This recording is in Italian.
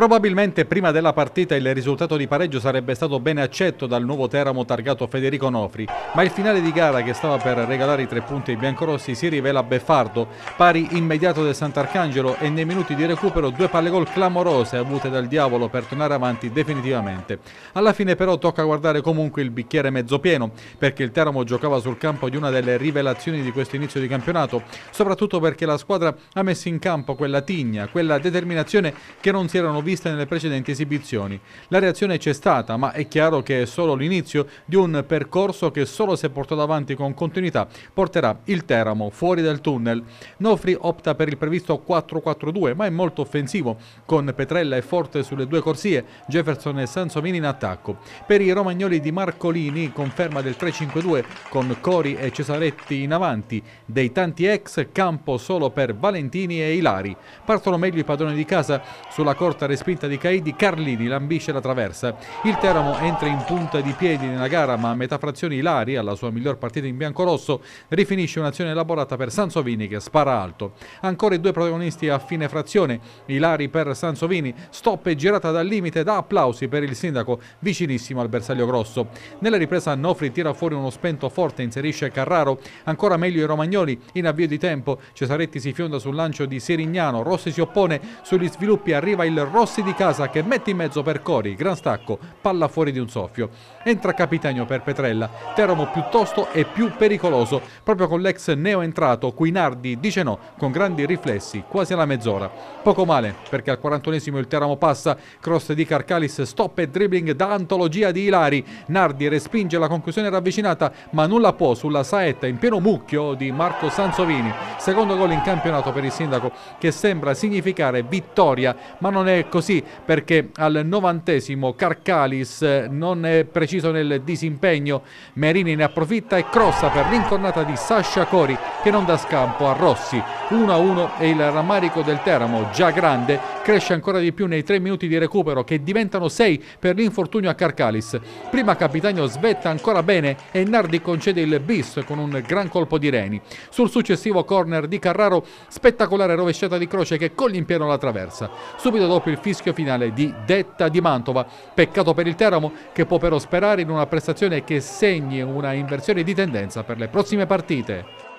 Probabilmente prima della partita il risultato di pareggio sarebbe stato bene accetto dal nuovo Teramo targato Federico Nofri, ma il finale di gara che stava per regalare i tre punti ai biancorossi si rivela beffardo, pari immediato del Sant'Arcangelo e nei minuti di recupero due palle gol clamorose avute dal diavolo per tornare avanti definitivamente. Alla fine però tocca guardare comunque il bicchiere mezzo pieno, perché il Teramo giocava sul campo di una delle rivelazioni di questo inizio di campionato, soprattutto perché la squadra ha messo in campo quella tigna, quella determinazione che non si erano viste viste nelle precedenti esibizioni. La reazione c'è stata, ma è chiaro che è solo l'inizio di un percorso che solo se portato avanti con continuità porterà il Teramo fuori dal tunnel. Nofri opta per il previsto 4-4-2, ma è molto offensivo, con Petrella e Forte sulle due corsie, Jefferson e Sansovini in attacco. Per i romagnoli di Marcolini conferma del 3-5-2 con Cori e Cesaretti in avanti, dei tanti ex campo solo per Valentini e Ilari. Partono meglio i padroni di casa sulla corta respinta di Caidi, Carlini lambisce la traversa. Il Teramo entra in punta di piedi nella gara, ma a metà frazione Ilari, alla sua miglior partita in bianco-rosso, rifinisce un'azione elaborata per Sansovini che spara alto. Ancora i due protagonisti a fine frazione, Ilari per Sansovini, stop e girata dal limite da applausi per il sindaco vicinissimo al bersaglio grosso. Nella ripresa Nofri tira fuori uno spento forte, inserisce Carraro, ancora meglio i romagnoli in avvio di tempo, Cesaretti si fionda sul lancio di Serignano, Rossi si oppone sugli sviluppi, arriva il Rossi Rossi di casa che mette in mezzo per Cori, gran stacco, palla fuori di un soffio. Entra Capitagno per Petrella, Teramo piuttosto e più pericoloso, proprio con l'ex neo entrato Quinardi dice no, con grandi riflessi, quasi alla mezz'ora. Poco male, perché al 41esimo il Teramo passa, cross di Carcalis, stop e dribbling da antologia di Ilari. Nardi respinge la conclusione ravvicinata, ma nulla può sulla saetta in pieno mucchio di Marco Sansovini. Secondo gol in campionato per il sindaco che sembra significare vittoria, ma non è così perché al novantesimo Carcalis non è preciso nel disimpegno, Merini ne approfitta e crossa per l'incornata di Sasha Cori che non dà scampo a Rossi. 1-1 e il rammarico del Teramo, già grande, cresce ancora di più nei tre minuti di recupero che diventano sei per l'infortunio a Carcalis. Prima Capitano svetta ancora bene e Nardi concede il bis con un gran colpo di Reni. Sul successivo corner di Carraro, spettacolare rovesciata di croce che coglie in pieno la traversa. Subito dopo il fischio finale di Detta di Mantova. Peccato per il Teramo che può però sperare in una prestazione che segni una inversione di tendenza per le prossime partite.